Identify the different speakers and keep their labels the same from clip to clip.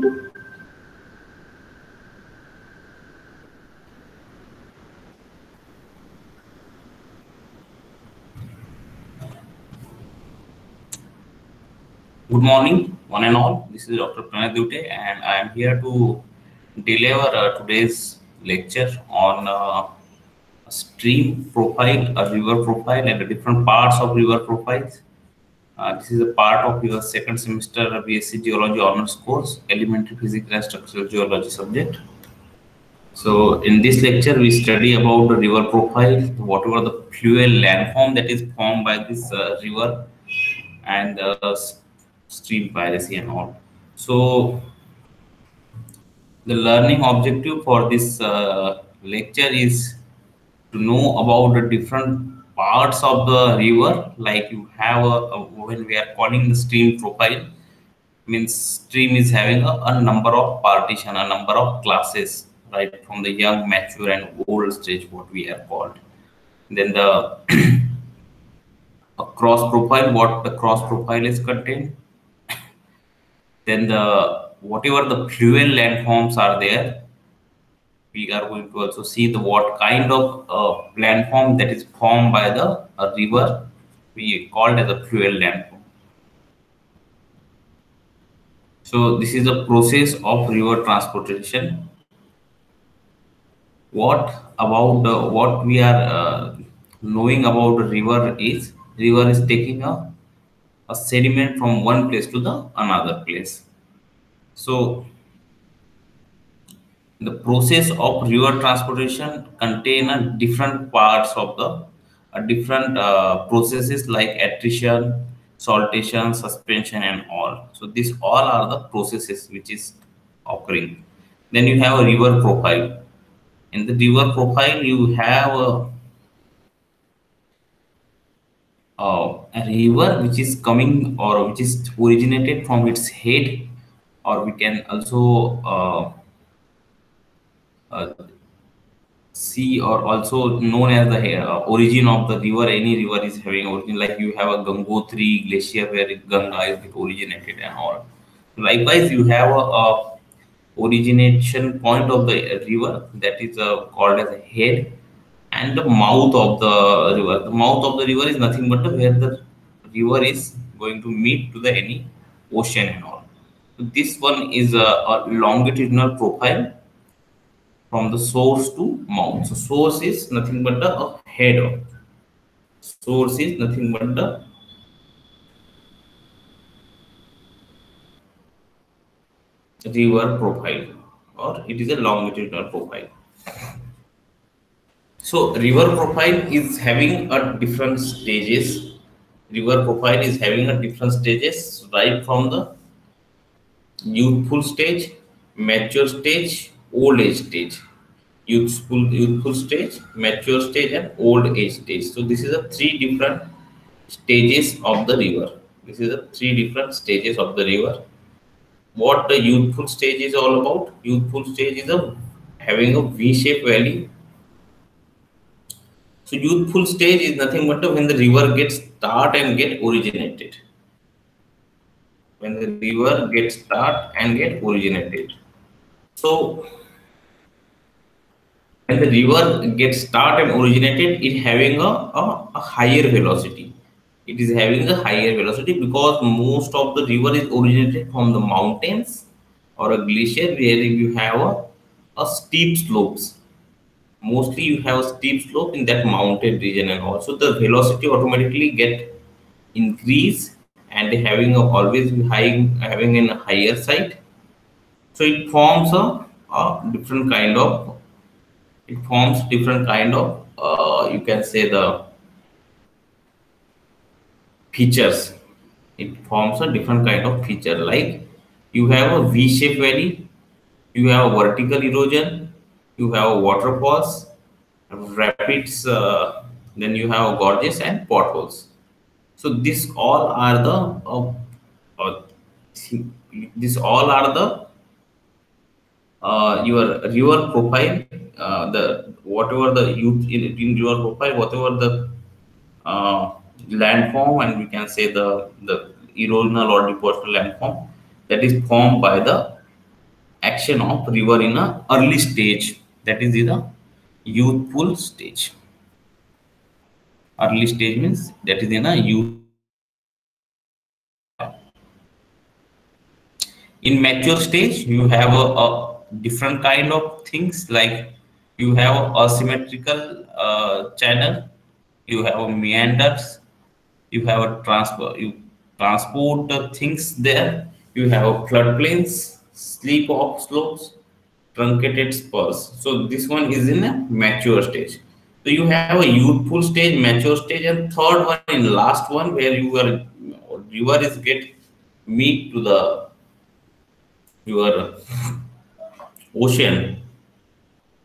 Speaker 1: Good morning, one and all. This is Dr. Pranay Dute, and I am here to deliver uh, today's lecture on uh, a stream profile, a river profile, and the different parts of river profiles. Uh, this is a part of your second semester BSc Geology honors course, Elementary Physics and Structural Geology subject. So in this lecture, we study about the river profile, whatever the fluvial landform that is formed by this uh, river and uh, stream piracy and all. So the learning objective for this uh, lecture is to know about the different parts of the river like you have a, a when we are calling the stream profile means stream is having a, a number of partition a number of classes right from the young mature and old stage what we have called. Then the cross profile what the cross profile is contained. Then the whatever the fluvial landforms are there we are going to also see the what kind of uh, landform that is formed by the uh, river we called as a fluvial landform so this is the process of river transportation what about the what we are uh, knowing about the river is river is taking a a sediment from one place to the another place. So the process of river transportation contain a different parts of the a different uh, processes like attrition, saltation, suspension, and all. So these all are the processes which is occurring. Then you have a river profile. In the river profile, you have a uh, a river which is coming or which is originated from its head or we can also uh, uh, or also known as the uh, origin of the river any river is having origin like you have a gangotri glacier where ganga is originated and all likewise you have a, a origination point of the river that is uh, called as a head and the mouth of the river. The mouth of the river is nothing but where the river is going to meet to the any ocean and all. So this one is a, a longitudinal profile from the source to mouth. So source is nothing but the a head of. Source is nothing but the river profile or it is a longitudinal profile. So river profile is having a different stages. River profile is having a different stages right from the youthful stage, mature stage, old age stage. Youthful, youthful stage, mature stage, and old age stage. So this is a three different stages of the river. This is a three different stages of the river. What the youthful stage is all about? Youthful stage is a having a V-shaped valley so youthful stage is nothing but when the river gets start and get originated. When the river gets start and get originated. So when the river gets start and originated, it having a, a, a higher velocity. It is having a higher velocity because most of the river is originated from the mountains or a glacier where you have a, a steep slopes mostly you have a steep slope in that mountain region and also the velocity automatically get increase and having a always high having a higher side so it forms a, a, different kind of it forms different kind of uh, you can say the features it forms a different kind of feature like you have a v-shaped valley you have a vertical erosion you have a waterfalls, rapids, uh, then you have a gorges and potholes. So these all are the uh, uh, these all are the uh, your river profile. Uh, the whatever the youth in, in your profile, whatever the uh, landform, and we can say the the erosional or depositional landform that is formed by the action of river in a early stage. That is in a youthful stage. Early stage means that is in a youth. In mature stage you have a, a different kind of things like you have a asymmetrical uh, channel. You have meanders. You have a transport you transport the things there. You have a floodplains slip off slopes truncated spurs. So this one is in a mature stage. So you have a youthful stage mature stage and third one in last one where you are river is get meet to the your ocean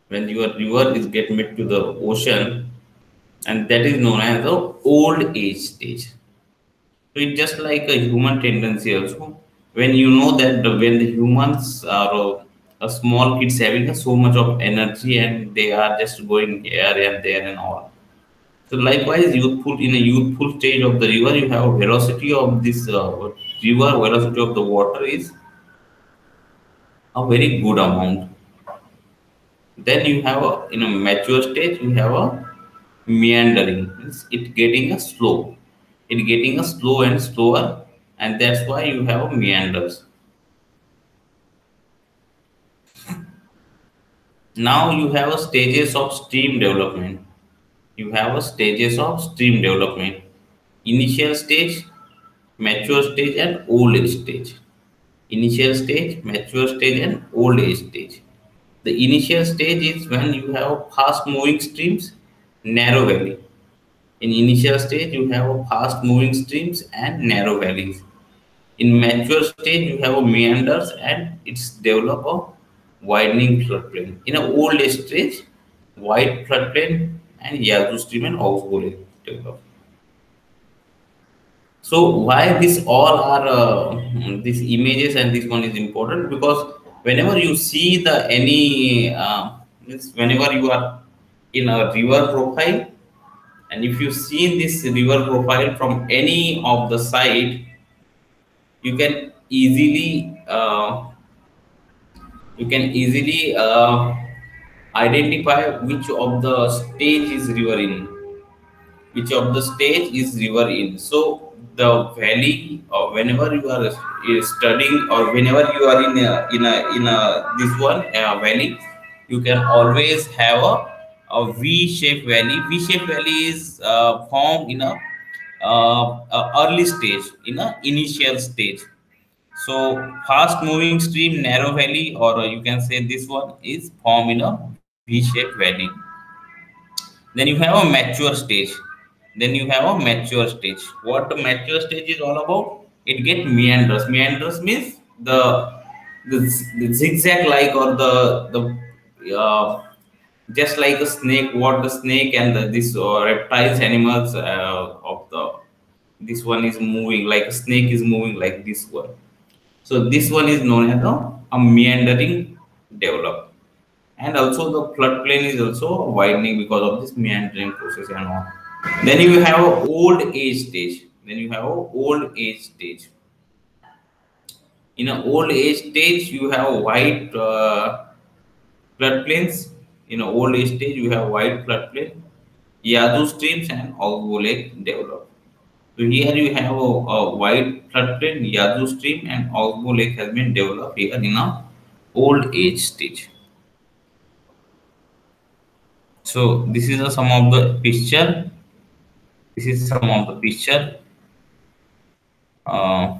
Speaker 1: when your river is get met to the ocean and that is known as the old age stage. So it's just like a human tendency also. When you know that the, when the humans are uh, a small kids having so much of energy and they are just going here and there and all. So likewise youthful in a youthful stage of the river you have velocity of this uh, river velocity of the water is a very good amount. Then you have a, in a mature stage, you have a meandering, means it getting a slow, it getting a slow and slower, and that's why you have a meanders. Now you have a stages of stream development. You have a stages of stream development. Initial stage, mature stage, and old age stage initial stage, mature stage, and old age stage. The initial stage is when you have fast moving streams, narrow valley. In initial stage, you have fast moving streams and narrow valleys. In mature stage, you have meanders and it's develop a widening floodplain. In an old stage, wide floodplain and Yazoo stream and Oxbow develop. So why this all are uh, these images and this one is important because whenever you see the any uh, whenever you are in a river profile and if you see this river profile from any of the side you can easily uh, you can easily uh, identify which of the stage is river in which of the stage is river in. So the valley or whenever you are studying or whenever you are in a, in a in a this one a valley you can always have a, a v-shaped valley. V-shaped valley is uh, formed in a, uh, a early stage in a initial stage. So fast moving stream narrow valley or you can say this one is formed in a v-shaped valley. Then you have a mature stage then you have a mature stage. What the mature stage is all about? It get meanders. Meanders means the the, the zigzag like or the the uh, just like a snake what the snake and the, this uh, reptiles animals uh, of the this one is moving like a snake is moving like this one. So this one is known as a, a meandering develop. And also the floodplain is also widening because of this meandering process and all then you have old age stage. Then you have old age stage. In an old age stage you have white uh, floodplains in an old age stage you have white floodplain Yazoo streams and Oxbow Lake develop. So here you have a, a white floodplain, Yazoo stream and Oxbow Lake has been developed here in a old age stage. So this is a, some of the picture this is some of the picture. Uh,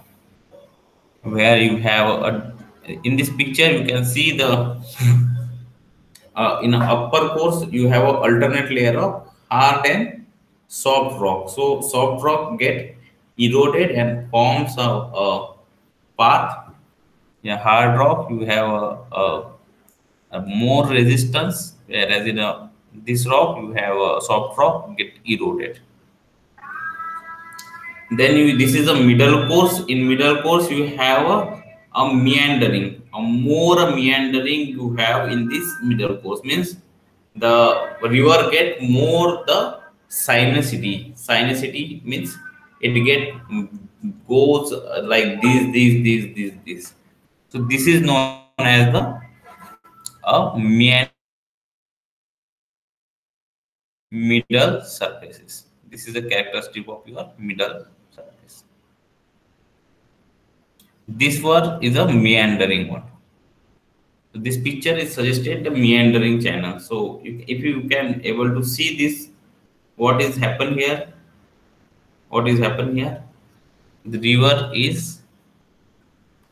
Speaker 1: where you have a, in this picture you can see the uh, in upper course you have an alternate layer of hard and soft rock. So soft rock get eroded and forms a, a path. In hard rock you have a, a, a more resistance whereas in a, this rock you have a soft rock get eroded then you this is a middle course. In middle course you have a, a meandering. A more meandering you have in this middle course. Means the river get more the sinuosity sinuosity means it get mm, goes uh, like this this this this this. So this is known as the a middle surfaces. This is a characteristic of your middle surface. This one is a meandering one. This picture is suggested a meandering channel. So if, if you can able to see this, what is happen here? What is happen here? The river is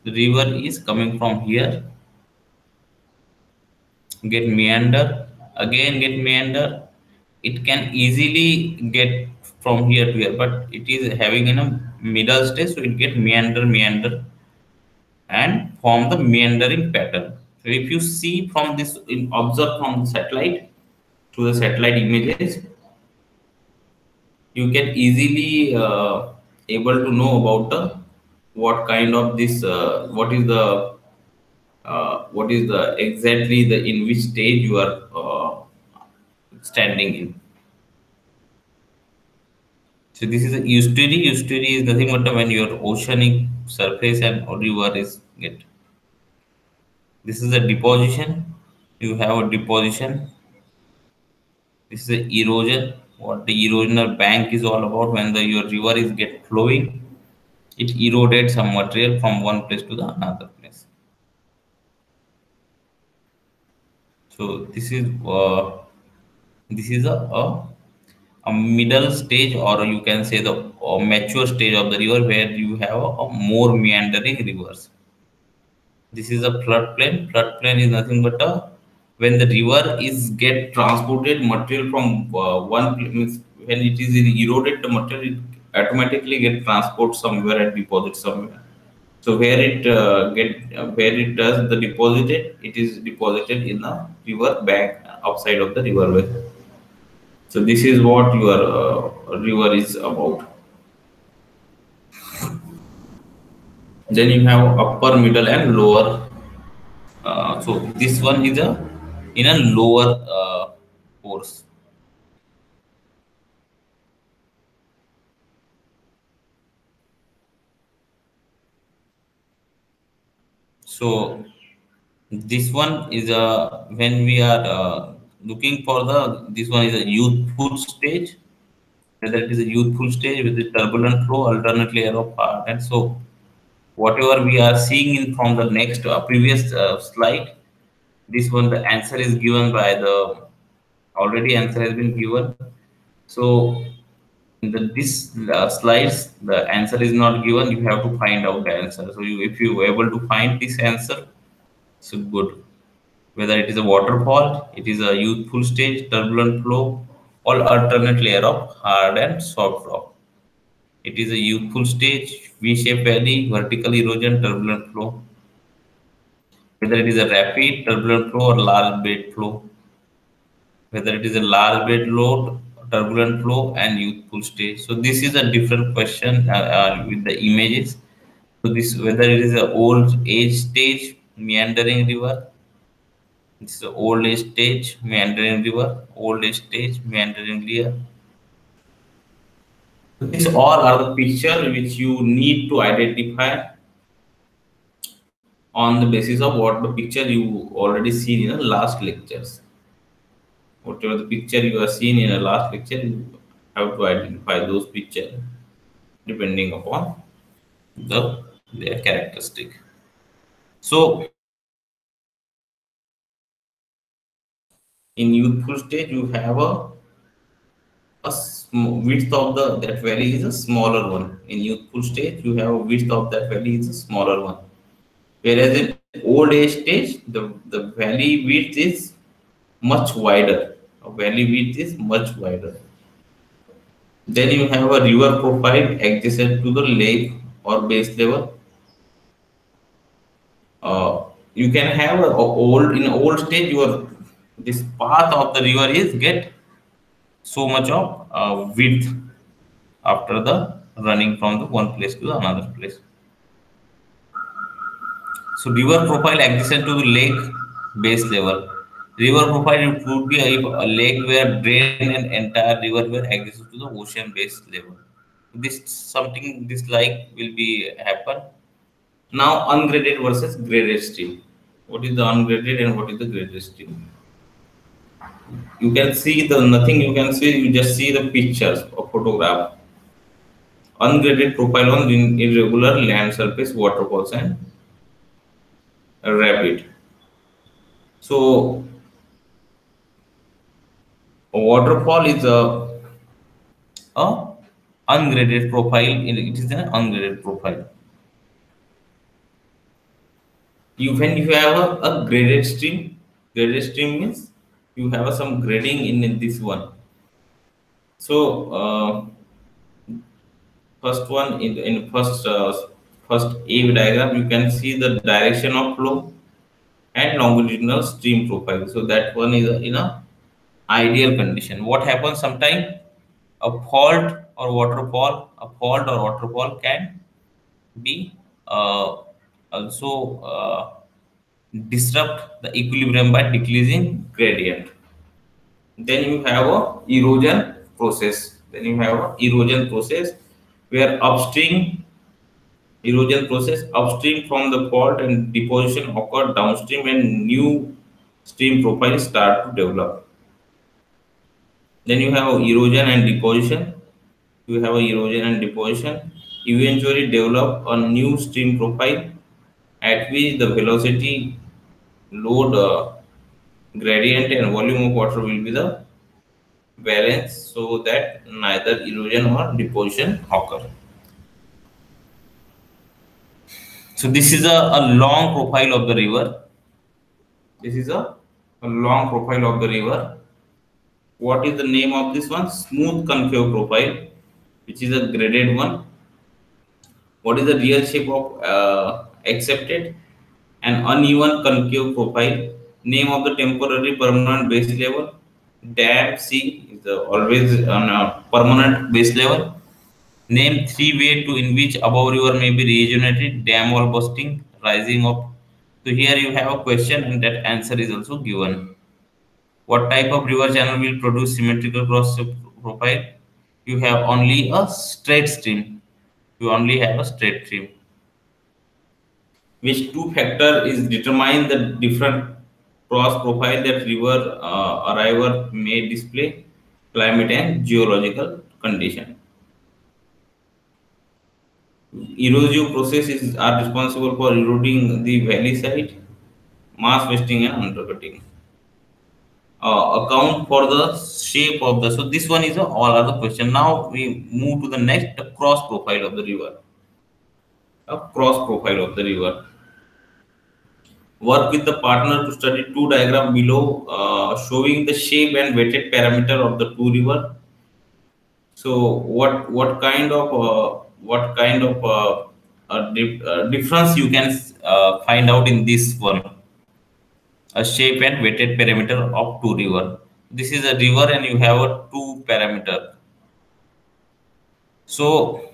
Speaker 1: the river is coming from here get meander again get meander it can easily get from here to here but it is having in a middle stage so it get meander meander and form the meandering pattern so if you see from this observe from the satellite to the satellite images you can easily uh, able to know about the what kind of this uh, what is the uh, what is the exactly the in which stage you are uh, standing in. So this is a estuary. Estuary is nothing but when your oceanic surface and river is get. This is a deposition. You have a deposition. This is a erosion. What the erosional bank is all about when the your river is get flowing, it eroded some material from one place to the another place. So this is uh, this is a, a, a middle stage or you can say the mature stage of the river where you have a, more meandering rivers. This is a floodplain. Floodplain is nothing but a when the river is get transported material from uh, one place when it is eroded the material it automatically get transported somewhere and deposit somewhere so where it uh, get uh, where it does the deposited, it is deposited in the river bank outside of the river. So this is what your uh, river is about. Then you have upper, middle, and lower. Uh, so this one is a in a lower uh, course. so this one is a when we are uh, looking for the this one is a youthful stage. Whether it is a youthful stage with the turbulent flow alternate layer of part. And so whatever we are seeing in from the next uh, previous uh, slide this one the answer is given by the already answer has been given. So in the, this uh, slides the answer is not given. You have to find out the answer. So you, if you are able to find this answer so good whether it is a waterfall it is a youthful stage turbulent flow or alternate layer of hard and soft rock it is a youthful stage v-shaped valley vertical erosion turbulent flow whether it is a rapid turbulent flow or large bed flow whether it is a large bed load turbulent flow and youthful stage. So this is a different question uh, uh, with the images. So this whether it is an old age stage meandering river. This is the old stage meandering river, old stage meandering. So these all are the picture which you need to identify on the basis of what the picture you already seen in the last lectures whatever the picture you have seen in the last lecture, you have to identify those pictures depending upon the their characteristic. So in youthful stage, you have a a width of the that valley is a smaller one. In youthful stage, you have a width of that valley is a smaller one. Whereas in old age stage, the, the valley width is much wider valley width is much wider. Then you have a river profile adjacent to the lake or base level. Uh, you can have a, a old in old stage your this path of the river is get so much of uh, width after the running from the one place to the another place. So river profile adjacent to the lake base level River profile would be a, a lake where drain and entire river were access to the ocean base level. This something this like will be happen Now ungraded versus graded stream. What is the ungraded and what is the graded stream? You can see the nothing you can see, you just see the pictures of photograph. Ungraded profile on irregular land surface waterfalls and rapid. So a waterfall is a, a ungraded profile. It is an ungraded profile. You when you have a, a graded stream, graded stream means you have some grading in, this one. So uh, first one in in first uh, first A diagram, you can see the direction of flow and longitudinal stream profile. So that one is in a ideal condition. What happens sometimes a fault or waterfall, a fault or waterfall can be uh, also uh, disrupt the equilibrium by decreasing gradient. Then you have a erosion process. Then you have a erosion process where upstream erosion process upstream from the fault and deposition occur downstream and new stream profiles start to develop. Then you have erosion and deposition. You have a erosion and deposition. Eventually develop a new stream profile at which the velocity, load, gradient and volume of water will be the balance so that neither erosion or deposition occur. So this is a, a long profile of the river. This is a, a long profile of the river. What is the name of this one? Smooth concave profile, which is a graded one. What is the real shape of uh, accepted? An uneven concave profile. Name of the temporary permanent base level. Dam C is the always uh, on a permanent base level Name three way to in which above river may be regenerated, dam wall busting, rising up. So here you have a question and that answer is also given. What type of river channel will produce symmetrical cross profile? You have only a straight stream. You only have a straight stream. Which two factor is determine the different cross profile that river uh, arriver may display, climate and geological condition. Erosive processes are responsible for eroding the valley side, mass wasting and undercutting. Uh, account for the shape of the so this one is all other question. Now we move to the next cross profile of the river. A cross profile of the river work with the partner to study two diagram below uh, showing the shape and weighted parameter of the two river. So what what kind of uh, what kind of uh, dif difference you can uh, find out in this one? A shape and weighted parameter of two river. This is a river and you have a two parameter. So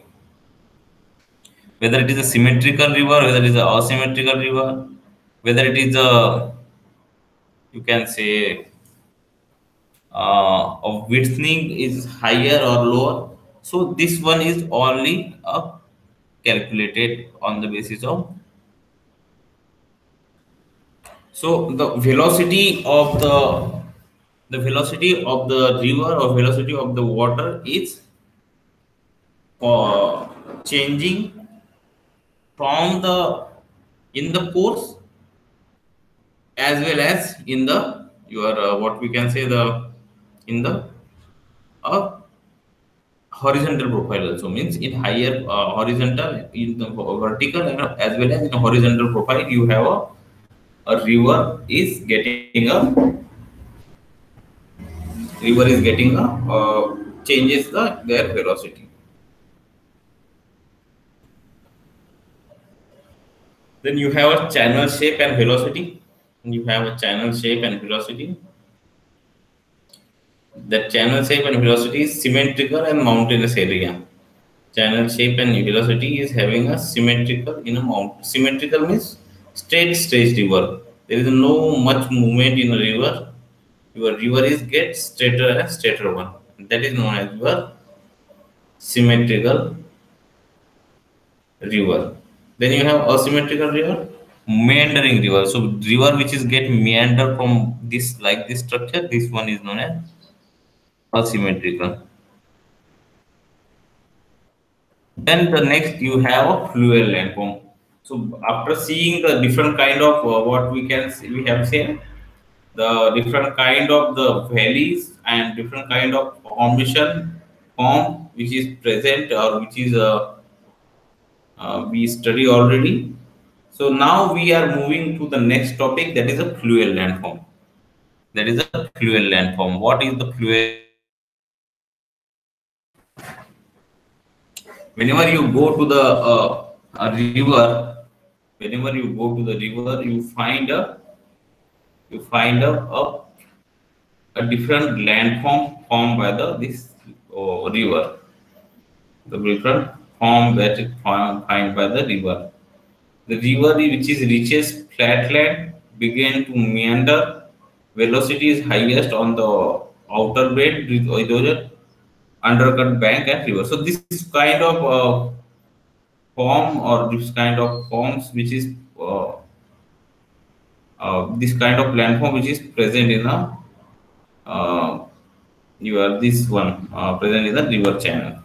Speaker 1: whether it is a symmetrical river whether it is a asymmetrical river whether it is a you can say uh, of widthing is higher or lower. So this one is only uh, calculated on the basis of so the velocity of the the velocity of the river or velocity of the water is uh, changing from the in the course as well as in the your uh, what we can say the in the uh, horizontal profile also means in higher uh, horizontal in the vertical as well as in horizontal profile you have a, a river is getting a river is getting a uh, changes the their velocity. Then you have a channel shape and velocity you have a channel shape and velocity the channel shape and velocity is symmetrical and mountainous area. Channel shape and velocity is having a symmetrical in a mount. Symmetrical means straight stretched river. There is no much movement in a river. Your river is get straighter and straighter one. That is known as your symmetrical river. Then you have asymmetrical river, meandering river. So river which is get meander from this like this structure, this one is known as asymmetrical. Then the next you have a fluvial landform. So after seeing the different kind of uh, what we can see, we have seen the different kind of the valleys and different kind of formation form which is present or which is uh, uh, we study already. So now we are moving to the next topic that is a fluvial landform. That is a fluvial landform. What is the fluvial? Whenever you go to the uh, a river, whenever you go to the river, you find a you find a, a, a different landform formed by the this uh, river. The different form that found by the river. The river which is reaches flatland began to meander. Velocity is highest on the outer bed with either undercut bank and river. So this kind of uh, form or this kind of forms which is uh, uh, this kind of landform which is present in a uh, you are this one uh, present in the river channel.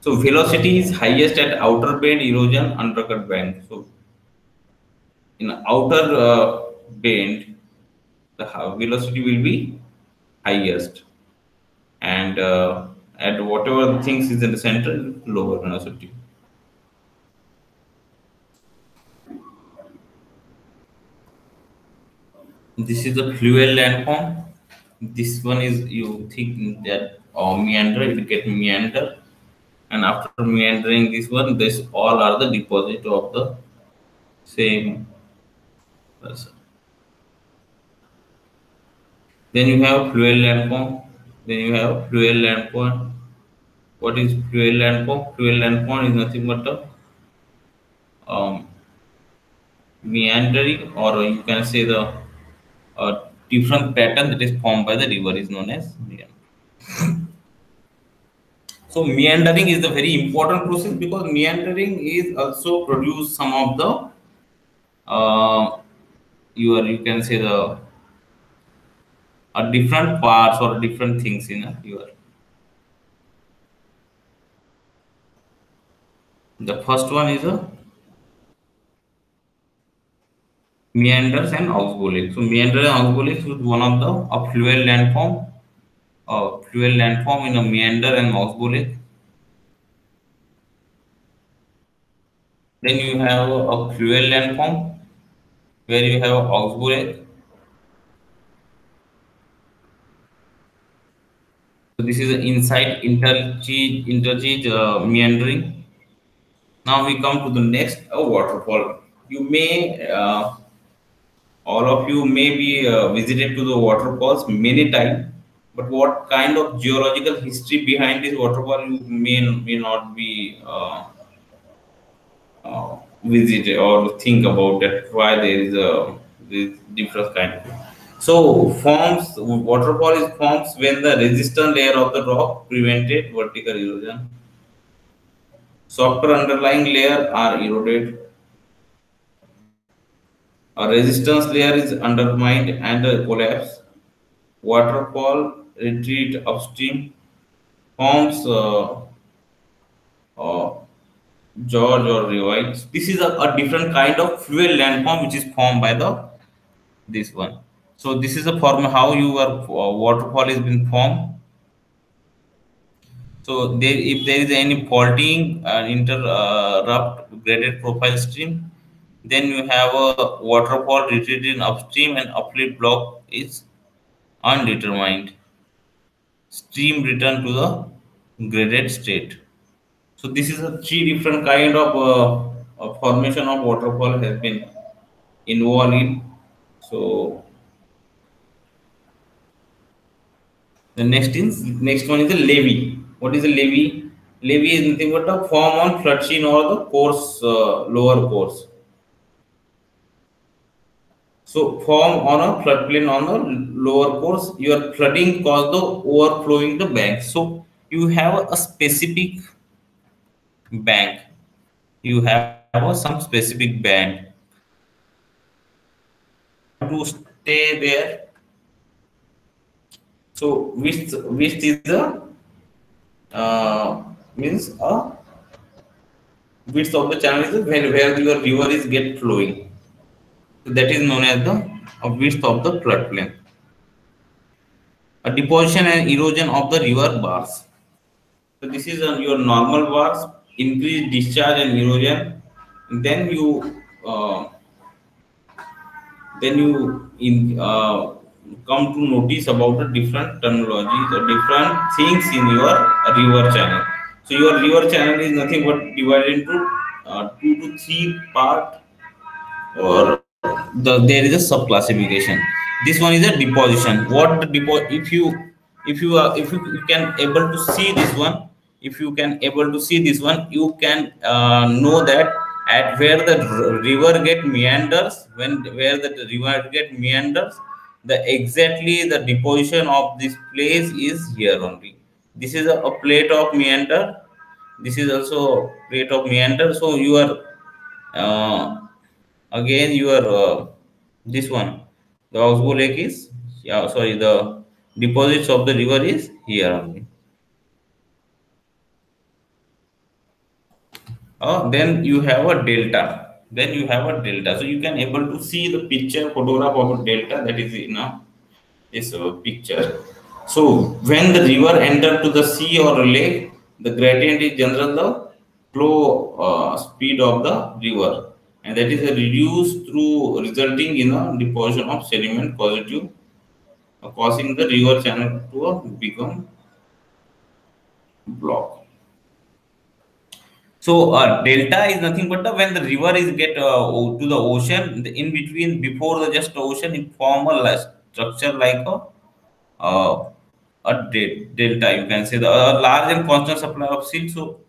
Speaker 1: So velocity is highest at outer bend erosion undercut bank. So in outer uh, bend, the velocity will be highest, and uh, at whatever things is in the center, lower velocity. This is the fluvial landform. This one is you think that or meander, it get meander and after meandering this one this all are the deposit of the same person. Then you have fluvial landform then you have fluvial landform what is fluvial landform fluvial landform is nothing but a um, meandering or you can say the uh, different pattern that is formed by the river is known as meander so meandering is a very important process because meandering is also produce some of the uh, your you can say the uh, different parts or different things in uh, your the first one is a meanders and oxbow lakes. So meander and oxbow lakes is one of the a fluvial landform a fluvial landform in a meander and oxbow lakes. Then you have a fluvial landform where you have oxbow lakes. So this is inside interchange, interchange uh, meandering. Now we come to the next a waterfall. You may, uh, all of you may be uh, visited to the waterfalls many times but what kind of geological history behind this waterfall you may may not be uh, uh, visit or think about that why there is a this different kind so forms waterfall is forms when the resistant layer of the rock prevented vertical erosion. Softer underlying layer are eroded. A resistance layer is undermined and collapse. Waterfall retreat upstream, forms uh, uh, gorge or revives. This is a, a, different kind of fluvial landform which is formed by the this one. So this is a form how your uh, waterfall is been formed. So there, if there is any faulting and interrupt graded profile stream, then you have a waterfall retreating upstream and uplift block is undetermined stream return to the graded state. So this is a three different kind of uh, formation of waterfall has been involved in. So the next is next one is the levee. What is a levee? Levee is nothing but a form on flood sheet or the course uh, lower course. So form on a floodplain on the lower course, your flooding cause the overflowing the bank. So you have a specific bank. You have a, some specific bank to stay there. So width width is the uh, means a width of the channel is where, where your river is get flowing. That is known as the width of the floodplain. A deposition and erosion of the river bars. So this is your normal bars, increased discharge and erosion. then you uh, then you in uh, come to notice about the different terminology, the different things in your river channel. So your river channel is nothing but divided into uh, two to three part or the there is a sub classification. This one is a deposition. What depo if you if you are if you, you can able to see this one, if you can able to see this one, you can uh, know that at where the river get meanders when where the river get meanders the exactly the deposition of this place is here only this is a, a plate of meander this is also plate of meander so you are uh, again you are uh, this one the oxbow lake is yeah sorry the deposits of the river is here only. Uh, then you have a delta. Then you have a delta. So you can able to see the picture photograph of a delta that is in a this uh, picture. So when the river enter to the sea or lake the gradient is general the flow uh, speed of the river and that is a reduced through resulting in a deposition of sediment positive uh, causing the river channel to uh, become block so uh, delta is nothing but when the river is get uh, to the ocean, the, in between before the just ocean, it form a structure like a uh, a de delta. You can say the uh, large and constant supply of silt. So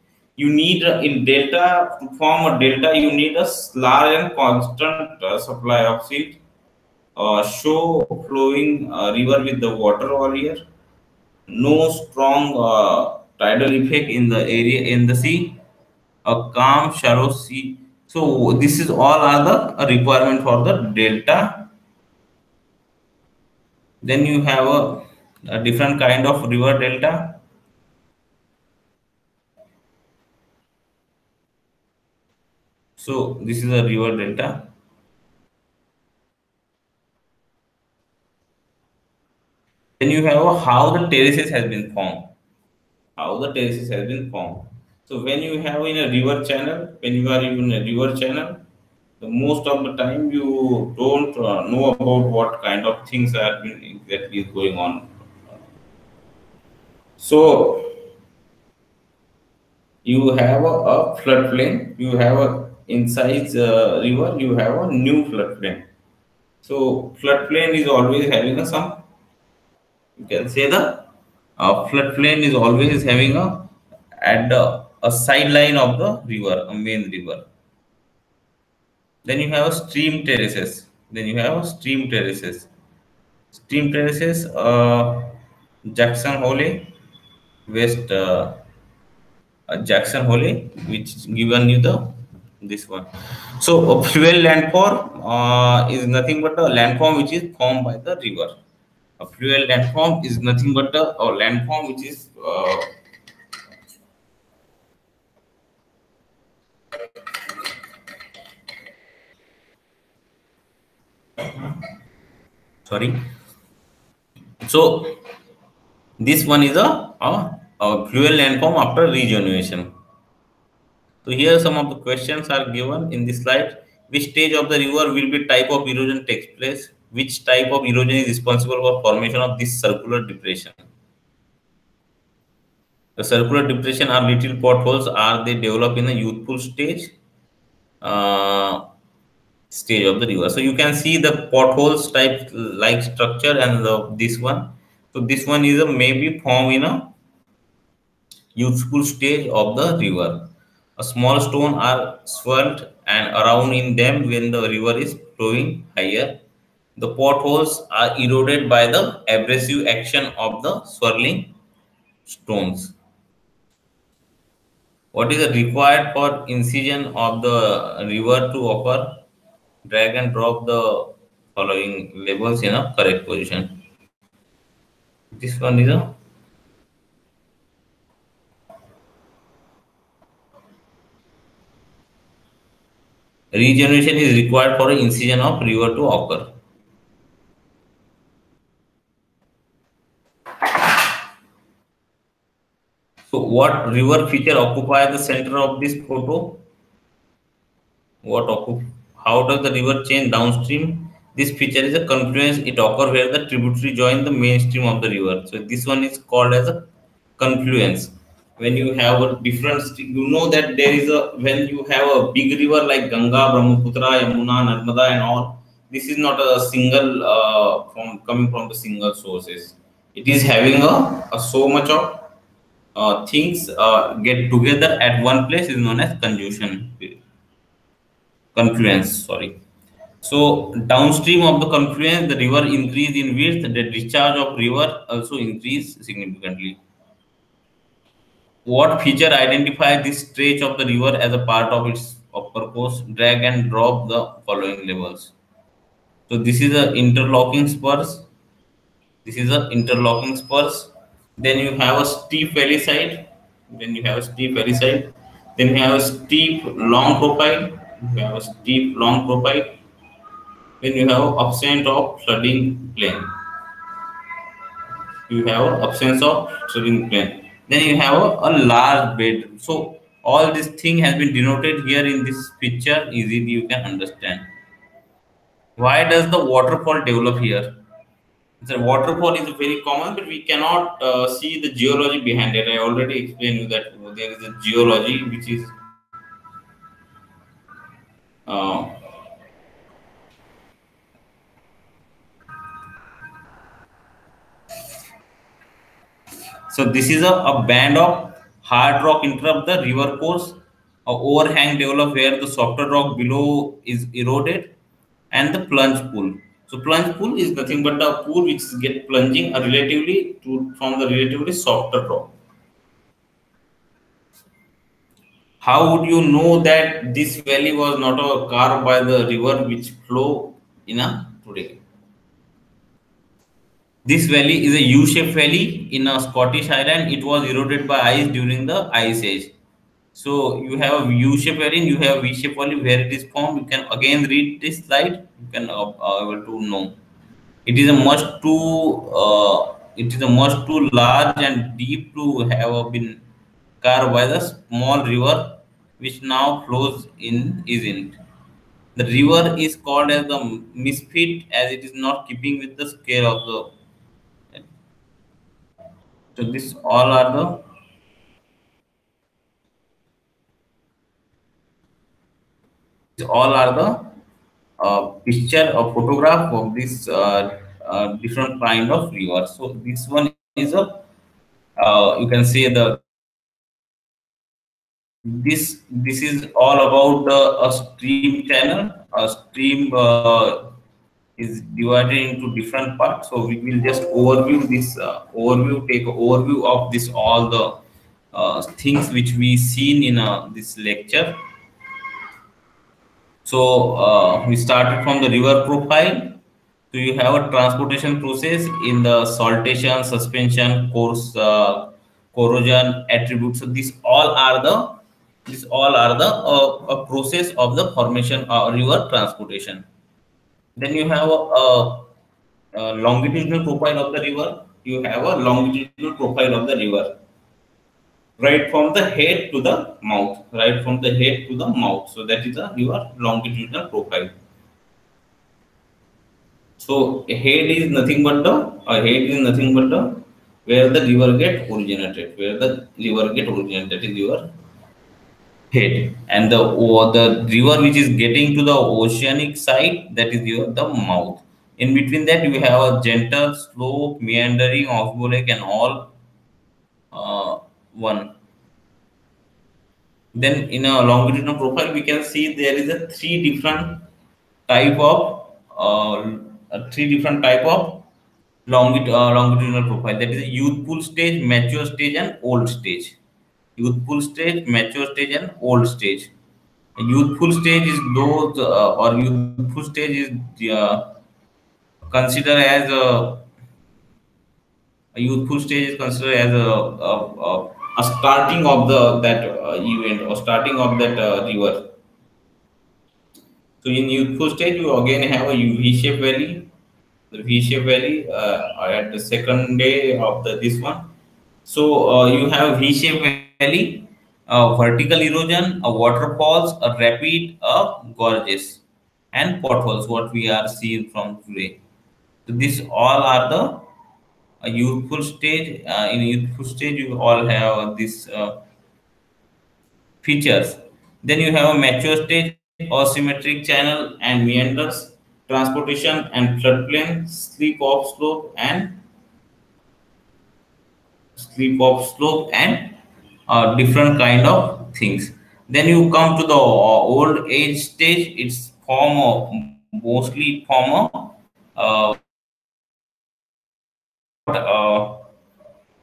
Speaker 1: you need uh, in delta to form a delta, you need a large and constant uh, supply of silt. show flowing river with the water over here. No strong tidal effect in the area in the sea a calm shallow sea. So this is all are the requirement for the delta. Then you have a, a different kind of river delta. So this is a river delta. Then you have how the terraces has been formed. How the terraces has been formed. So when you have in a river channel, when you are in a river channel, the most of the time you don't uh, know about what kind of things are exactly going on. So you have a, a floodplain, you have a inside the river, you have a new floodplain. So floodplain is always having a some, you can say the uh, floodplain is always having a at the a sideline of the river, a main river. Then you have a stream terraces. Then you have a stream terraces. Stream terraces, uh, Jackson Hole, West uh, uh, Jackson Hole, which given you the this one. So a fluvial landform uh, is nothing but a landform which is formed by the river. A fluvial landform is nothing but a, a landform which is uh, sorry so this one is a, a, a fluvial landform after regeneration so here some of the questions are given in this slide which stage of the river will be type of erosion takes place which type of erosion is responsible for formation of this circular depression the circular depression are little potholes are they develop in a youthful stage uh, stage of the river. So you can see the potholes type like structure and the, this one. So this one is a maybe form in a youthful stage of the river. A small stone are swirled and around in them when the river is flowing higher. The potholes are eroded by the abrasive action of the swirling stones. What is required for incision of the river to occur? Drag and drop the following labels in a correct position. This one is a regeneration is required for incision of river to occur. So what river feature occupy the center of this photo? What how does the river change downstream? This feature is a confluence. It occurs where the tributary join the main stream of the river. So this one is called as a confluence. When you have a different, you know that there is a when you have a big river like Ganga, Brahmaputra, Yamuna, Narmada, and all. This is not a single uh, from coming from the single sources. It is having a, a so much of uh, things uh, get together at one place is known as conjunction confluence sorry so downstream of the confluence the river increase in width the discharge of river also increase significantly what feature identify this stretch of the river as a part of its upper course drag and drop the following levels so this is a interlocking spurs this is a interlocking spurs then you have a steep valley side. Then you have a steep valley side. Then you have a steep long profile. You have a steep long profile. Then you have absence of flooding plain. You have absence of flooding plain. Then you have a, a large bed. So all this thing has been denoted here in this picture. Easily you can understand. Why does the waterfall develop here? the waterfall is very common, but we cannot uh, see the geology behind it. I already explained you that there is a geology which is uh, so this is a, a band of hard rock interrupt the river course. A overhang develop where the softer rock below is eroded, and the plunge pool so plunge pool is nothing but a pool which get plunging a relatively to from the relatively softer rock. How would you know that this valley was not a carved by the river which flow in a today? This valley is a U-shaped valley in a Scottish island. It was eroded by ice during the Ice Age. So you have a U-shaped valley, you have V-shaped valley where it is formed. You can again read this slide you can uh, uh, able to know it is a much too uh, it is a much too large and deep to have been carved by the small river which now flows in is in it. The river is called as the misfit as it is not keeping with the scale of the. So this all are the all are the uh, picture or photograph of this uh, uh, different kind of river. So this one is a you can see the this this is all about the a stream channel. A stream is divided into different parts. So we will just overview this uh, overview, take overview of this all the uh, things which we seen in uh, this lecture. So uh, we started from the river profile. So you have a transportation process in the saltation, suspension, course, uh, corrosion, attributes. So these all are the these all are the uh, process of the formation of river transportation. Then you have a, a, longitudinal profile of the river. You have a longitudinal profile of the river right from the head to the mouth, right from the head to the mouth. So that is a your longitudinal profile. So head is nothing but the a head is nothing but the where the river get originated, where the river get originated. is your head, and the or the river which is getting to the oceanic side, that is your the mouth. In between that, you have a gentle slope, meandering, osmotic, and all uh, one. Then in a longitudinal profile, we can see there is a three different type of uh, three different type of uh, longitudinal profile. That is a youthful stage, mature stage, and old stage. Youthful stage, mature stage, and old stage. A youthful stage is those, uh, or youthful stage is uh, considered as a, a, youthful stage is considered as a, a, a, a starting of the that uh, event or starting of that uh, river. So in youthful stage, you again have a V-shaped valley, the V-shaped valley uh, at the second day of the this one. So uh, you have V-shaped valley, uh, vertical erosion, a waterfalls, a rapid, a gorges, and potholes. What we are seeing from today. So these all are the uh, youthful stage. Uh, in youthful stage, you all have these uh, features. Then you have a mature stage, asymmetric channel and meanders, transportation and floodplain, slip off slope and slip off slope and uh, different kind of things. Then you come to the uh, old age stage. It's form of mostly form of uh, uh,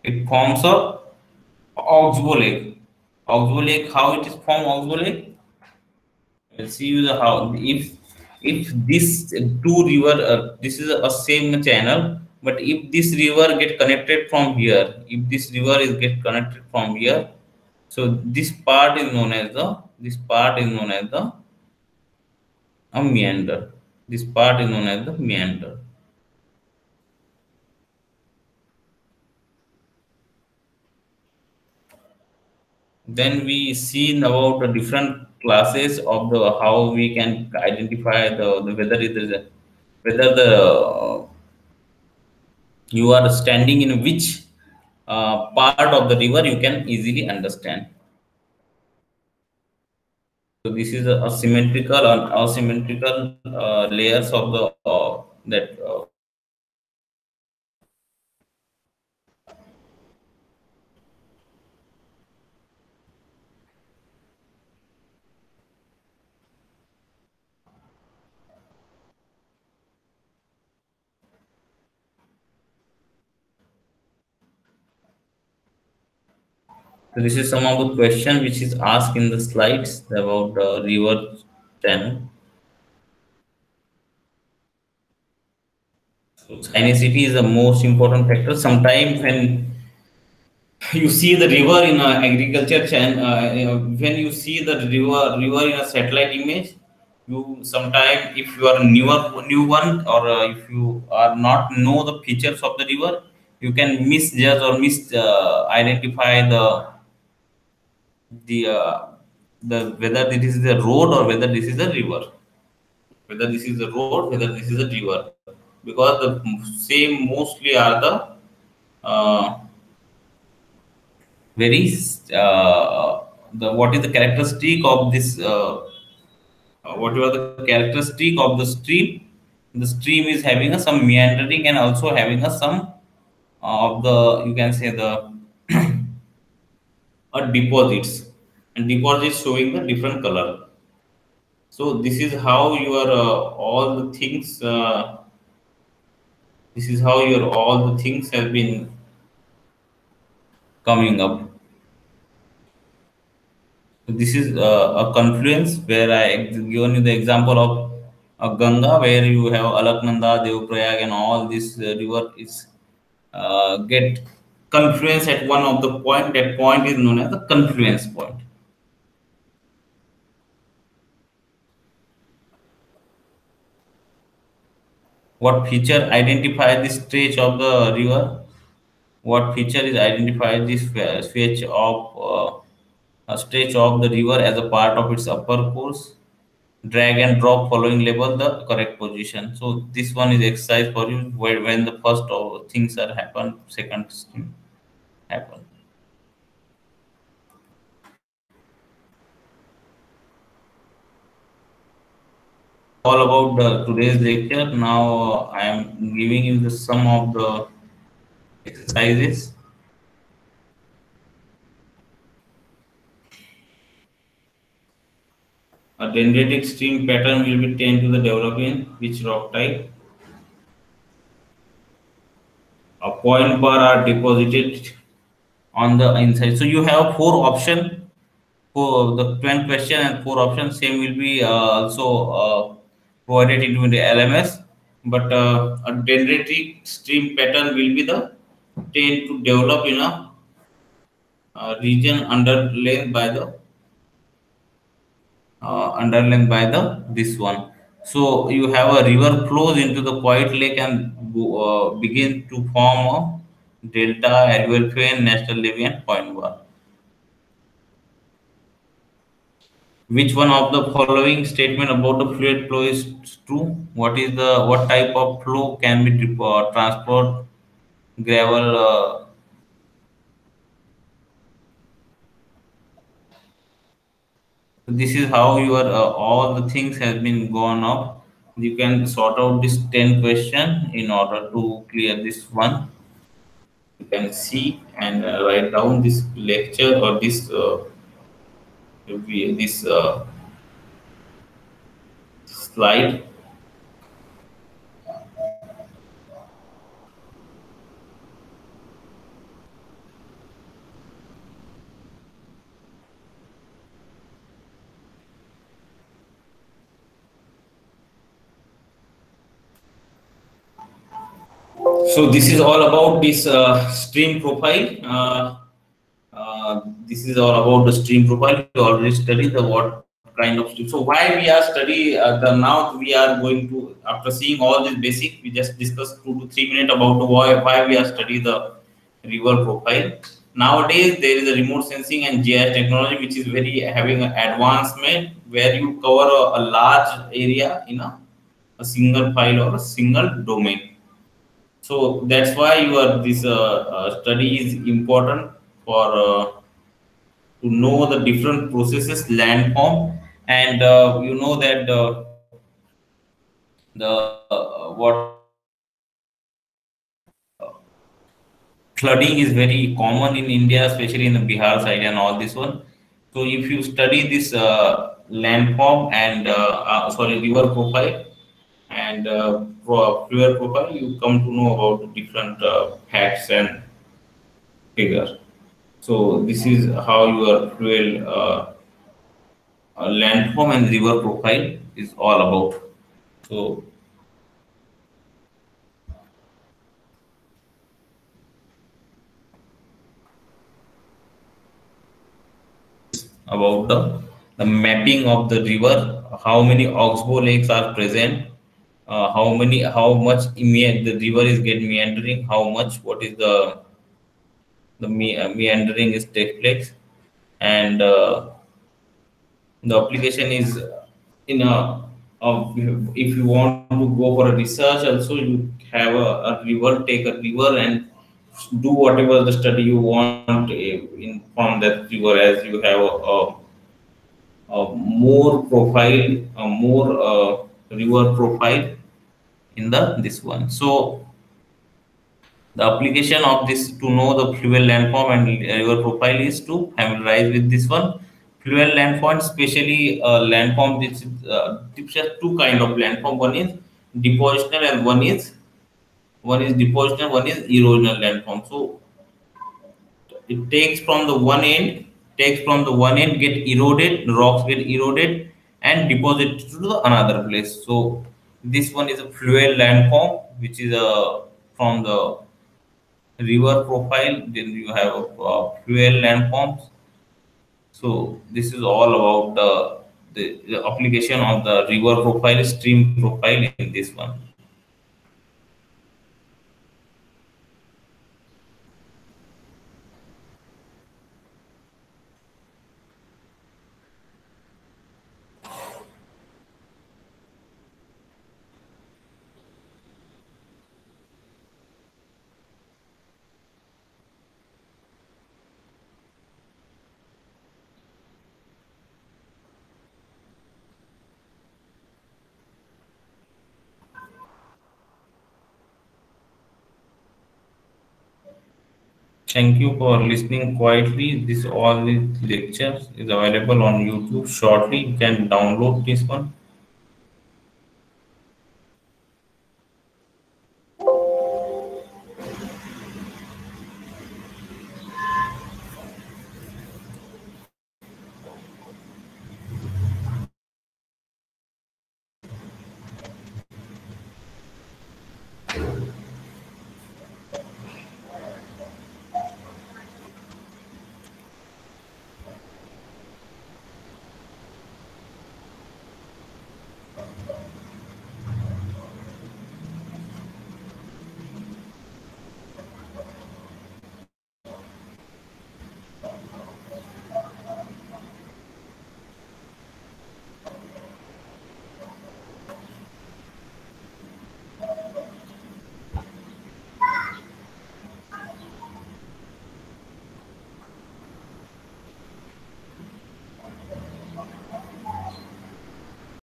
Speaker 1: it forms a. Oxbow lake, how it is formed oxbow lake? Let's see you the how if if this two river uh, this is a same channel but if this river get connected from here if this river is get connected from here so this part is known as the this part is known as the a meander. This part is known as the meander. Then we seen about the different classes of the how we can identify the, the whether it is a, whether the uh, you are standing in which uh, part of the river you can easily understand. So this is a, a symmetrical and asymmetrical uh, layers of the uh, that So this is some of the question which is asked in the slides about the river channel. So sinuosity is the most important factor. Sometimes when you see the river in a agriculture channel, uh, when you see the river river in a satellite image, you sometimes if you are newer new one or uh, if you are not know the features of the river, you can misjudge or mis uh, identify the the uh, the whether this is the road or whether this is a river. Whether this is a road whether this is a river. Because the same mostly are the uh, very uh, the what is the characteristic of this uh, whatever the characteristic of the stream? The stream is having a some meandering and also having a some of the you can say the or deposits. And deposits showing the different color. So this is how your uh, all the things uh, this is how your all the things have been coming up. This is uh, a confluence where i given you the example of a ganga where you have alaknanda devprayag and all this uh, river is uh, get confluence at one of the point that point is known as the confluence point. What feature identify the stretch of the river? What feature is identified this stretch of uh, a stretch of the river as a part of its upper course drag and drop following level the correct position. So this one is exercise for you where when the first things are happen second thing happen all about the today's lecture. Now i am giving you the sum of the exercises A dendritic stream pattern will be tend to the developing which rock type. A point bar are deposited on the inside. So you have four option for the 10 question and four options. Same will be uh, also uh, provided into the LMS, but uh, a dendritic stream pattern will be the tend to develop in a uh, region underlain by the uh, by the this one. So you have a river flows into the quiet lake and uh, begin to form a delta, fan, natural levee, and point one. Which one of the following statement about the fluid flow is true? What is the what type of flow can be uh, transport gravel? Uh, this is how your uh, all the things has been gone up. You can sort out this 10 question in order to clear this one. You can see and uh, write down this lecture or this uh, this uh, slide so this is all about this uh, stream profile uh, uh, this is all about the stream profile. We already studied the what kind of stream. So why we are study uh, the now we are going to after seeing all this basic, we just discussed two to three minutes about why why we are study the river profile. Nowadays there is a remote sensing and GIS technology which is very having an advancement where you cover a, a large area in a, a single file or a single domain. So that's why your this uh, uh, study is important for uh, to know the different processes landform and uh, you know that the the uh, what flooding is very common in India, especially in the Bihar side and all this one. So if you study this uh, landform and uh, uh, sorry river profile and uh, river profile, you come to know about different facts and figures. So this is how your fluvial uh, uh, landform and river profile is all about. So about the, the mapping of the river, how many oxbow lakes are present, uh, how many, how much the river is getting meandering, how much, what is the the me uh, meandering is take place. And uh, the application is in a if you want to go for a research also you have a, a river take a river and do whatever the study you want in from that river as you have a, a, a more profile a more uh, river profile in the this one so the application of this to know the fluvial landform and river profile is to familiarize with this one. Fluvial landform, especially uh, landform, this uh, two kind of landform. One is depositional and one is one is depositional, one is erosional landform. So it takes from the one end, takes from the one end, get eroded, rocks get eroded and deposited to the another place. So this one is a fluvial landform, which is a uh, from the river profile, then you have uh, fluvial landforms. So this is all about the, the, the application of the river profile, stream profile in this one. Thank you for listening quietly. This all these lectures is available on YouTube shortly. You can download this one.